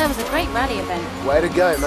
That was a great rally event. Way to go, mate.